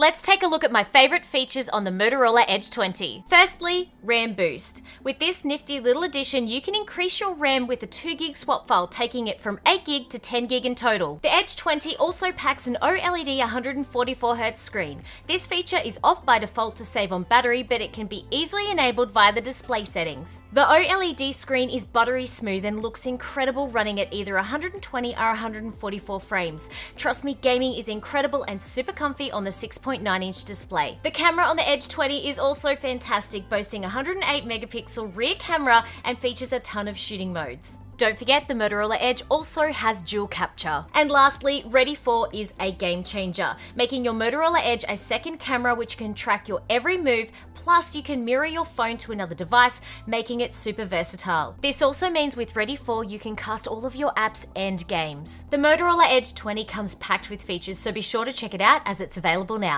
Let's take a look at my favorite features on the Motorola Edge 20. Firstly, RAM boost. With this nifty little addition, you can increase your RAM with a 2 gig swap file, taking it from 8 gig to 10 gig in total. The Edge 20 also packs an OLED 144Hz screen. This feature is off by default to save on battery, but it can be easily enabled via the display settings. The OLED screen is buttery smooth and looks incredible running at either 120 or 144 frames. Trust me, gaming is incredible and super comfy on the 6. 6.9 inch display. The camera on the Edge 20 is also fantastic, boasting 108 megapixel rear camera and features a ton of shooting modes. Don't forget the Motorola Edge also has dual capture. And lastly, Ready For is a game changer, making your Motorola Edge a second camera which can track your every move, plus you can mirror your phone to another device, making it super versatile. This also means with Ready For you can cast all of your apps and games. The Motorola Edge 20 comes packed with features, so be sure to check it out as it's available now.